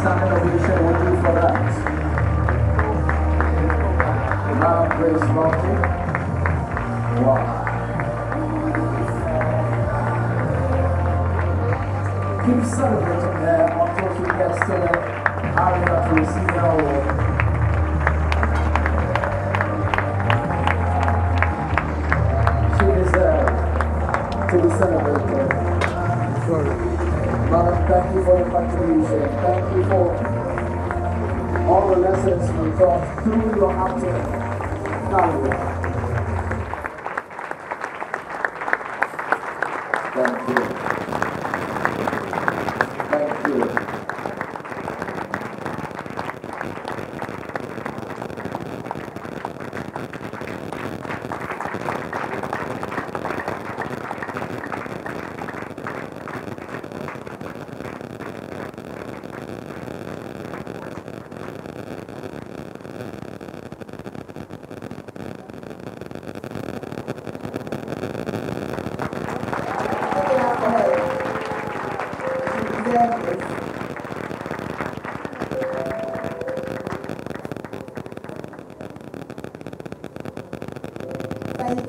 standing ovation will do for that. Madam Grace Martin. Wow. Keep celebrating there until she gets to the award. She deserves to be celebrated. Madam, thank you for your contribution. Thank you for all the lessons we taught through your acting career. Thank you.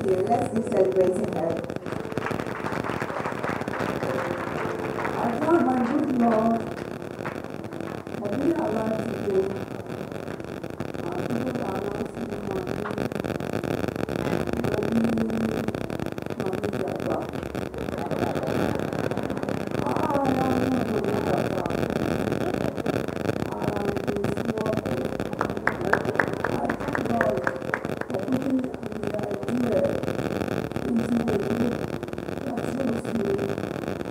You. Let's be celebrating her. I found my good Lord for being alive today. And people are not seeing mommy. Mommy, mommy, Jabba. Ah, I am not mommy, Jabba. And it's working. I thank God for putting the idea into the group that shows me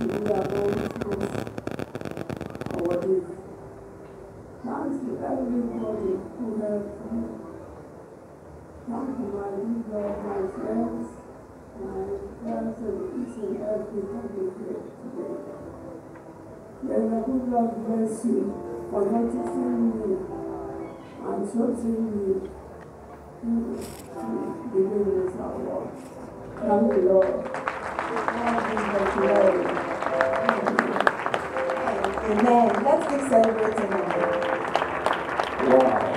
we are going through our day. Thanks to everybody who helped me. Thank you, my my friends, my friends, each and every congregate today. May the good Lord bless you for noticing me and choosing me to begin this award. Thank you, Lord. Amen. Let's keep celebrating her. Wow.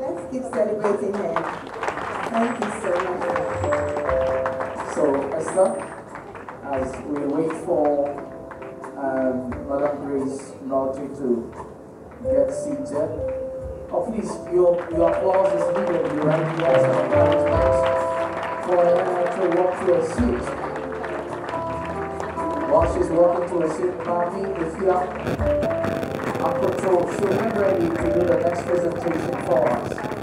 Let's keep celebrating her. Thank you so much. So, Esther, as we wait for um, Madam Grace Nortey to get seated, oh, please, your, your applause is needed. You right? You have some encouragement for her to walk to a seat. While she's walking to a seat, Mami, if you are Akoto, she'll be ready to do the next presentation for us.